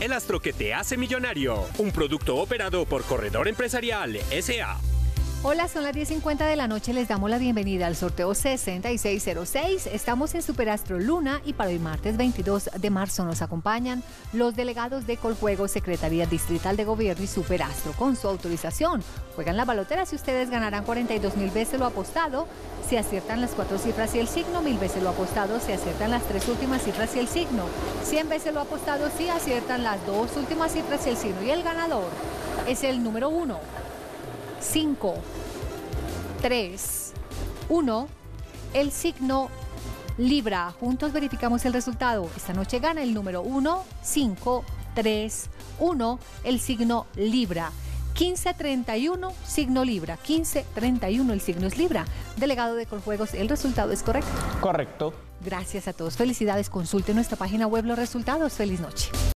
El astro que te hace millonario. Un producto operado por Corredor Empresarial SA. Hola, son las 10.50 de la noche. Les damos la bienvenida al sorteo 6606. Estamos en Superastro Luna y para el martes 22 de marzo nos acompañan los delegados de Coljuegos, Secretaría Distrital de Gobierno y Superastro. Con su autorización, juegan la balotera si ustedes ganarán 42 mil veces lo apostado. Si aciertan las cuatro cifras y el signo, mil veces lo apostado. Si aciertan las tres últimas cifras y el signo, 100 veces lo apostado. Si aciertan las dos últimas cifras y el signo. Y el ganador es el número uno. 5, 3, 1, el signo Libra. Juntos verificamos el resultado. Esta noche gana el número 1, 5, 3, 1, el signo Libra. 1531, signo Libra. 1531, el signo es Libra. Delegado de Coljuegos, ¿el resultado es correcto? Correcto. Gracias a todos. Felicidades. Consulte nuestra página web los resultados. Feliz noche.